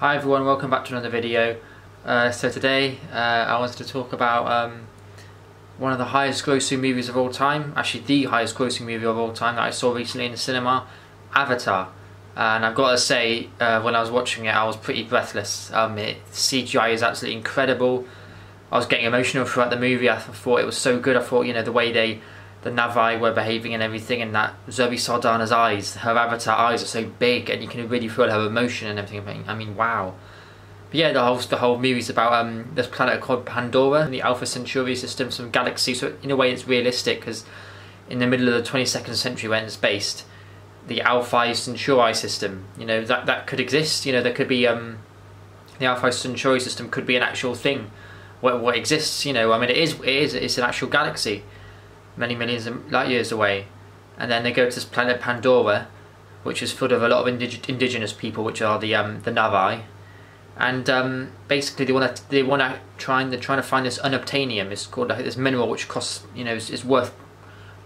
Hi everyone, welcome back to another video. Uh, so today uh, I wanted to talk about um, one of the highest grossing movies of all time, actually the highest grossing movie of all time that I saw recently in the cinema, Avatar. And I've got to say, uh, when I was watching it I was pretty breathless. Um, it, CGI is absolutely incredible. I was getting emotional throughout the movie, I thought it was so good, I thought, you know, the way they the Na'vi were behaving and everything, and that Zoe Saldana's eyes, her avatar eyes are so big, and you can really feel her emotion and everything. I mean, wow. But yeah, the whole the whole movie's about um, this planet called Pandora, the Alpha Centauri system, some galaxy. So in a way, it's realistic because in the middle of the 22nd century, when it's based, the Alpha Centauri system, you know, that that could exist. You know, there could be um, the Alpha Centauri system could be an actual thing. What what exists? You know, I mean, it is it is it's an actual galaxy many millions of light years away. And then they go to this planet Pandora, which is full of a lot of indig indigenous people, which are the um, the Na'vi. And um, basically, they want to they want to try and they're trying to find this unobtainium. It's called like, this mineral which costs you know is, is, worth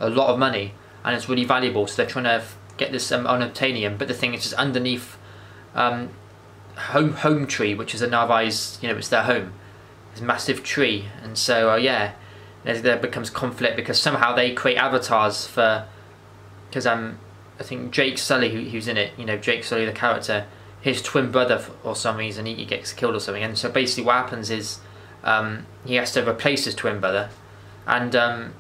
a lot of money and it's really valuable. So they're trying to get this um, unobtainium. But the thing is, just underneath um, home home tree, which is the Na'vi's you know it's their home. This massive tree, and so uh, yeah there becomes conflict because somehow they create avatars for because um I think Jake Sully who, who's in it you know Jake Sully the character his twin brother for some reason he, he gets killed or something. And so basically what happens is um, he has to replace his twin brother. And um,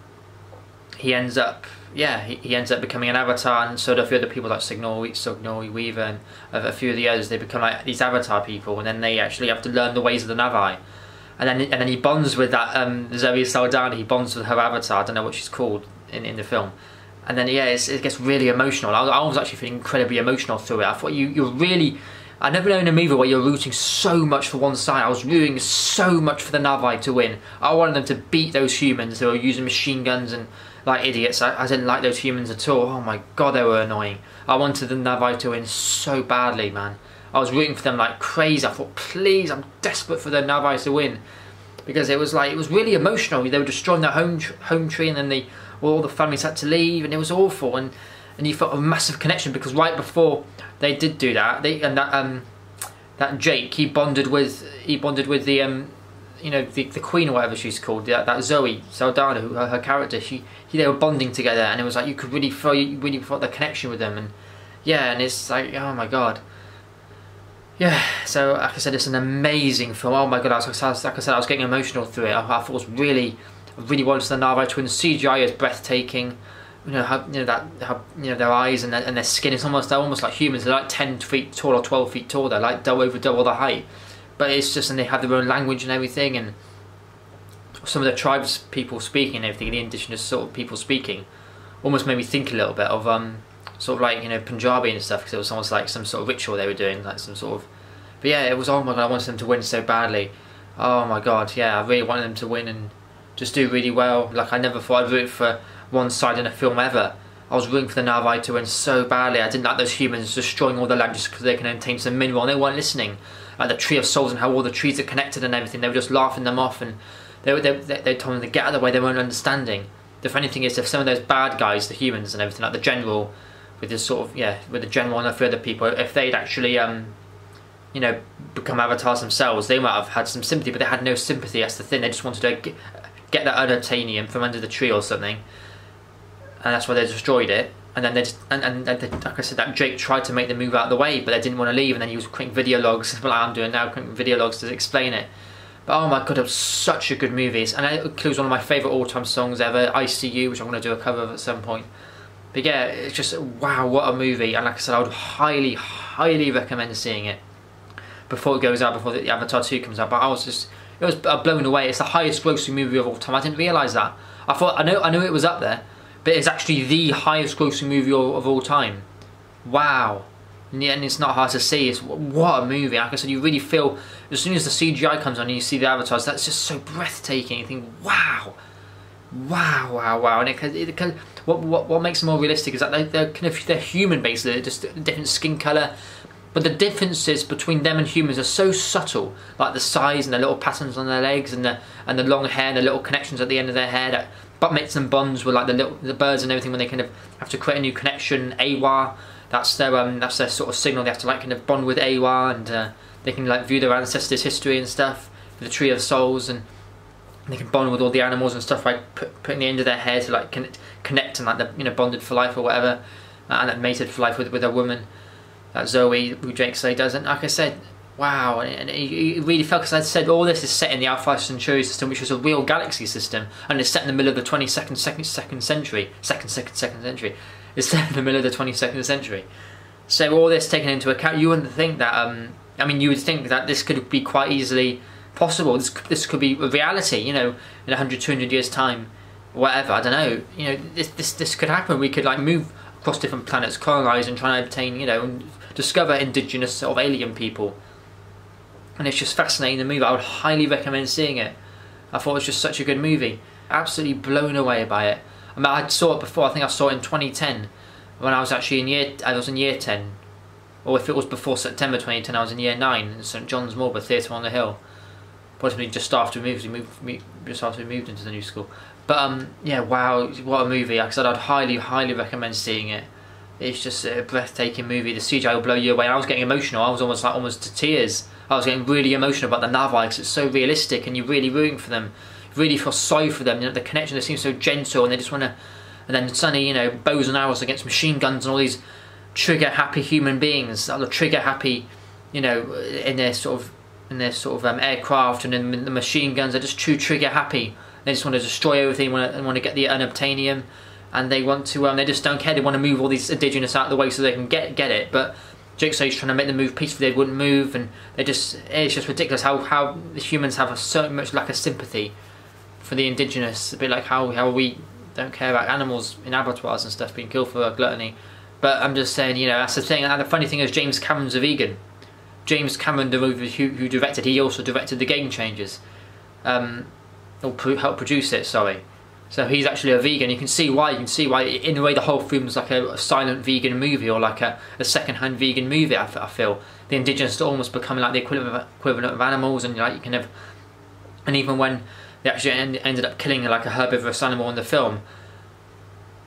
he ends up yeah he, he ends up becoming an avatar. And so do a few other people like Sigourney, Sigourney Weaver and a, a few of the others. They become like these avatar people. And then they actually have to learn the ways of the Na'vi and then and then he bonds with that um, Zoe Saldana. He bonds with her avatar. I don't know what she's called in, in the film. And then yeah, it gets really emotional. I, I, was actually feeling incredibly emotional through it. I thought you you're really. I never know in a movie where you're rooting so much for one side. I was rooting so much for the Na'vi to win. I wanted them to beat those humans who were using machine guns and like idiots. I, I didn't like those humans at all. Oh my god, they were annoying. I wanted the Na'vi to win so badly, man. I was rooting for them like crazy. I thought, please, I'm desperate for the Na'vi to win because it was like it was really emotional. They were destroying their home home tree, and then well, all the families had to leave, and it was awful. And and you felt a massive connection because right before they did do that, they and that um that Jake he bonded with he bonded with the um you know the, the queen or whatever she's called that, that Zoe Saldana who her, her character she, he, they were bonding together and it was like you could really feel you really felt the connection with them and yeah and it's like oh my god yeah, so like I said, it's an amazing film. Oh my god, I was, like I said, I was getting emotional through it. I, I thought it was really, really wanted the Na'vi twins. CGI is breathtaking. You know how you know that how you know their eyes and their, and their skin is almost they're almost like humans. They're like ten feet tall or twelve feet tall. They're like double over double the height. But it's just and they have their own language and everything and some of the tribes people speaking and everything, the indigenous sort of people speaking, almost made me think a little bit of um sort of like you know Punjabi and stuff because it was almost like some sort of ritual they were doing, like some sort of. But yeah, it was oh my god, I wanted them to win so badly. Oh my god, yeah, I really wanted them to win and just do really well. Like I never thought I'd root for one side in a film ever. I was rooting for the Na'vi to win so badly. I didn't like those humans destroying all the land just because they can obtain some mineral and they weren't listening. Like the Tree of Souls and how all the trees are connected and everything. They were just laughing them off and they, they, they, they told them to get out of the way, they weren't understanding. The funny thing is, if some of those bad guys, the humans and everything, like the general, with this sort of yeah with the general and a other people. If they'd actually um you know become avatars themselves they might have had some sympathy but they had no sympathy. That's the thing. They just wanted to get, get that unobtainium from under the tree or something. And that's why they destroyed it. And then they just and, and, and they, like I said that Jake tried to make them move out of the way but they didn't want to leave. And then he was creating video logs like I'm doing now creating video logs to explain it. But oh my god it was such a good movie. And it includes one of my favourite all-time songs ever I See You which I'm going to do a cover of at some point but yeah, it's just, wow, what a movie. And like I said, I would highly, highly recommend seeing it before it goes out, before the Avatar 2 comes out. But I was just, it was blown away. It's the highest grossing movie of all time. I didn't realise that. I thought, I know, I knew it was up there, but it's actually the highest grossing movie of, of all time. Wow. And it's not hard to see. It's what a movie. Like I said, you really feel as soon as the CGI comes on and you see the avatars, that's just so breathtaking. You think, wow, wow, wow, wow. And it, it, it what, what what makes them more realistic is that they, they're kind of they're human basically, they're just different skin color. But the differences between them and humans are so subtle, like the size and the little patterns on their legs and the and the long hair and the little connections at the end of their hair that but makes them bonds with like the little the birds and everything when they kind of have to create a new connection. Eywa, that's their um that's their sort of signal. They have to like kind of bond with Eywa and uh, they can like view their ancestors' history and stuff, the Tree of Souls, and they can bond with all the animals and stuff by put, putting the end of their hair to like connect, connect and like they're you know bonded for life or whatever, uh, and that mated for life with with a woman. That Zoe, who Jake Sully does, and like I said, wow, and it, it really felt because I said all this is set in the Alpha Centauri system, which was a real galaxy system, and it's set in the middle of the 22nd second, second century, second second second century. It's set in the middle of the 22nd century. So all this taken into account, you wouldn't think that. Um, I mean, you would think that this could be quite easily possible. This this could be a reality. You know, in 100, 200 years time, whatever. I don't know. You know, this this this could happen. We could like move across different planets, colonize, and try and obtain. You know, discover indigenous sort of alien people. And it's just fascinating. The movie. I would highly recommend seeing it. I thought it was just such a good movie. Absolutely blown away by it. I mean, I saw it before. I think I saw it in 2010 when I was actually in year. I was in year 10 or if it was before September 2010, I was in year 9 in St John's Marlborough Theatre on the Hill. Possibly just after we moved, we moved, just after we moved into the new school. But um, yeah, wow, what a movie! I said, I'd highly, highly recommend seeing it. It's just a breathtaking movie. The CGI will blow you away. I was getting emotional. I was almost like almost to tears. I was getting really emotional about the Navajo because it's so realistic, and you're really rooting for them. You really feel sorry for them. You know, the connection they seem so gentle, and they just want to. And then suddenly, you know, bows and arrows against machine guns and all these trigger happy human beings that are trigger happy, you know, in their sort of in their sort of um, aircraft and in the machine guns. They're just true trigger happy. They just want to destroy everything. To, want to get the unobtainium, and they want to. Um, they just don't care. They want to move all these indigenous out of the way so they can get get it. But Jigsaw's trying to make them move peacefully. They wouldn't move, and they just. It's just ridiculous how how the humans have a so much lack of sympathy for the indigenous. A bit like how how we don't care about animals in abattoirs and stuff being killed for gluttony. But I'm just saying, you know, that's the thing. And the funny thing is, James Cameron's a vegan. James Cameron, the movie who, who directed, he also directed The Game Changers, um, or pro helped produce it. Sorry. So he's actually a vegan. You can see why. You can see why. In a way, the whole film is like a, a silent vegan movie, or like a, a second-hand vegan movie. I, feel the indigenous are almost becoming like the equivalent of, equivalent of animals, and like you can have, and even when they actually end, ended up killing like a herbivorous animal in the film,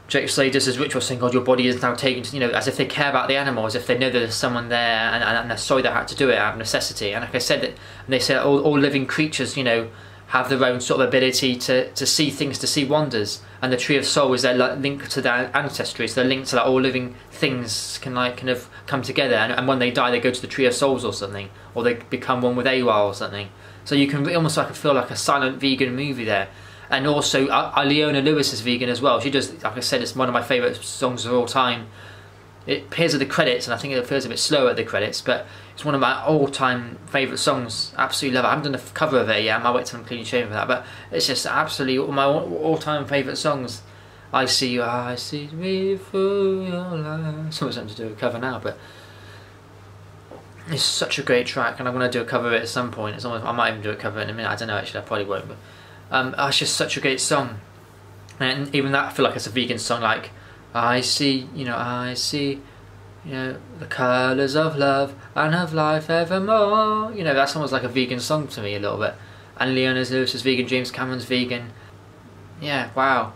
Jake does his ritual saying, God, your body is now taken you know, as if they care about the animal, as if they know there's someone there and, and they're sorry they had to do it out of necessity. And like I said, and they say all, all living creatures, you know, have their own sort of ability to, to see things, to see wonders. And the Tree of Soul is their link to their ancestry, so they're linked to that all living things can like kind of come together. And, and when they die, they go to the Tree of Souls or something, or they become one with Eywa or something. So you can almost like feel like a silent vegan movie there and also uh, Leona Lewis is vegan as well. She does, like I said, it's one of my favourite songs of all time. It appears at the credits, and I think it appears a bit slow at the credits, but it's one of my all-time favourite songs. Absolutely love it. I haven't done a cover of it yet. I might wait till I'm clean shaven for that, but it's just absolutely my all-time favourite songs. I see you, I see me through your life. Something to do with cover now, but it's such a great track, and I'm going to do a cover of it at some point. It's almost, I might even do a cover in a minute. I don't know. Actually, I probably won't, but. Um, oh, it's just such a great song. And even that, I feel like it's a vegan song. Like, I see, you know, I see, you know, the colours of love and of life evermore. You know, that song was like a vegan song to me a little bit. And Leona's Lewis is vegan, James Cameron's vegan. Yeah, wow.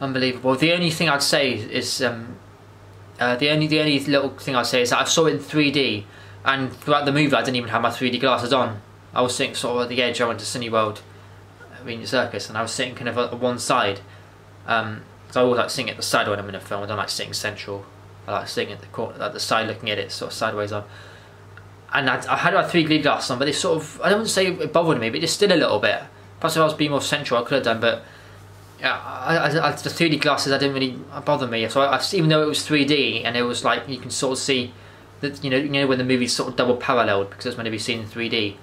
Unbelievable. The only thing I'd say is, um, uh, the only the only little thing I'd say is that I saw it in 3D, and throughout the movie I didn't even have my 3D glasses on. I was sitting sort of at the edge. I went to Cineworld Regent Circus, and I was sitting kind of at one side. Um, so I always like sitting at the side when I'm in a film. I don't like sitting central. I like sitting at the corner, at the side, looking at it sort of sideways on. And I, I had my 3D glasses on, but they sort of I don't want to say it bothered me, but it just did a little bit. Perhaps if I was being more central, I could have done, but yeah, I, I, I, the 3D glasses I didn't really bother me. So I, even though it was 3D and it was like you can sort of see that you know you know when the movie's sort of double paralleled because it's meant to be seen in 3D.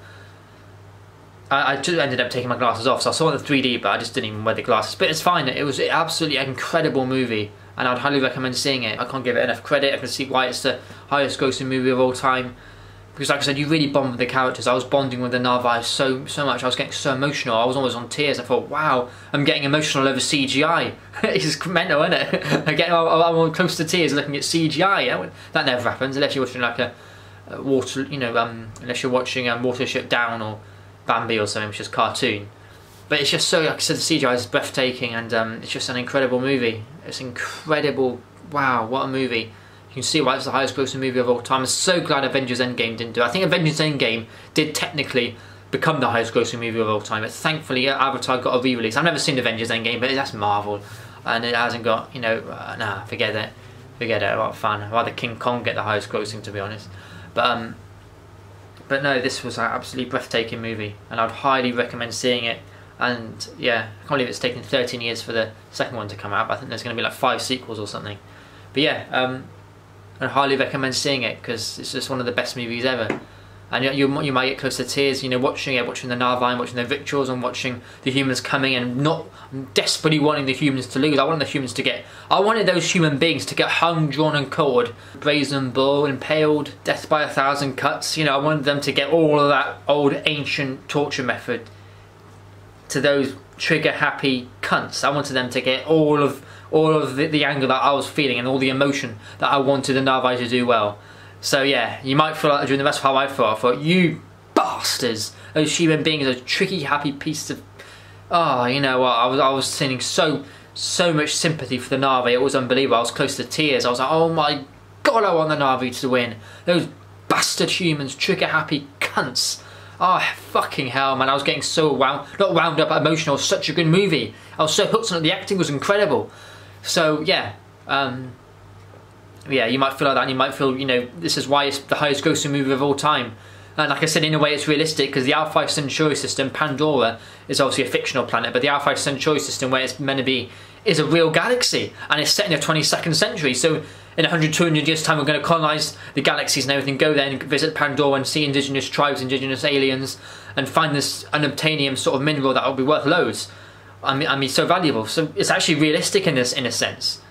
I, just ended up taking my glasses off, so I saw the 3D, but I just didn't even wear the glasses. But it's fine. It was absolutely an incredible movie, and I'd highly recommend seeing it. I can't give it enough credit. I can see why it's the highest grossing movie of all time. Because, like I said, you really bond with the characters. I was bonding with the Navajo so so much. I was getting so emotional. I was almost on tears. I thought, wow, I'm getting emotional over CGI. it's mental, isn't it? I get, I'm close to tears looking at CGI. That never happens unless you're watching like a, a water, you know, um, unless you're watching um, Watership Down or Bambi or something, which is cartoon. But it's just so, like I said, the CGI is breathtaking and um, it's just an incredible movie. It's incredible. Wow, what a movie. You can see why it's the highest grossing movie of all time. I'm so glad Avengers Endgame didn't do it. I think Avengers Endgame did technically become the highest grossing movie of all time. But thankfully, Avatar got a re-release. I've never seen Avengers Endgame, but that's Marvel, and it hasn't got you know, uh, nah, forget it, forget it. A fan. I'd rather King Kong get the highest grossing, to be honest. But um, but no, this was an absolutely breathtaking movie, and I'd highly recommend seeing it. And yeah, I can't believe it's taken 13 years for the second one to come out. I think there's going to be like five sequels or something. But yeah, um, I highly recommend seeing it because it's just one of the best movies ever and you, you, you might get close to tears, you know, watching it, watching the Na'vi, watching the victuals, and watching the humans coming and not desperately wanting the humans to lose. I wanted the humans to get, I wanted those human beings to get hung, drawn, and quartered, brazen bull, impaled, death by a thousand cuts. You know, I wanted them to get all of that old ancient torture method to those trigger happy cunts. I wanted them to get all of all of the, the anger that I was feeling and all the emotion that I wanted the Na'vi to do well. So yeah, you might feel like during the rest of how I thought. I thought, you bastards, those human beings, those tricky, happy pieces of. Oh, you know what? I was I was feeling so so much sympathy for the Na'vi. It was unbelievable. I was close to tears. I was like, oh my god, I want the Na'vi to win. Those bastard humans, trigger happy cunts. Oh fucking hell, man! I was getting so wound, not wound up, emotional. Such a good movie. I was so hooked on it. The acting was incredible. So yeah, um, yeah, you might feel like that, and you might feel, you know, this is why it's the highest grossing movie of all time. And like I said, in a way, it's realistic because the Alpha Centauri system, Pandora, is obviously a fictional planet, but the Alpha Centauri system, where it's meant to be, is a real galaxy, and it's set in the 22nd century. So in 100, 200 years' time, we're going to colonize the galaxies and everything, go there and visit Pandora and see indigenous tribes, indigenous aliens, and find this unobtainium sort of mineral that will be worth loads. I mean, I mean, so valuable. So it's actually realistic in this, in a sense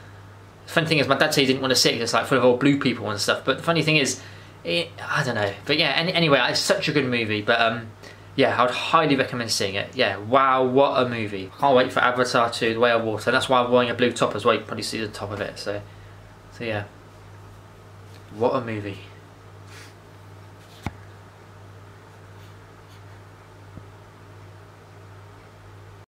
funny thing is, my dad said he didn't want to see it. It's like full of all blue people and stuff. But the funny thing is, it, I don't know. But yeah, any, anyway, it's such a good movie. But um, yeah, I would highly recommend seeing it. Yeah, wow, what a movie! Can't wait for Avatar 2: The Way of Water. That's why I'm wearing a blue top as well. You can probably see the top of it. So, so yeah, what a movie.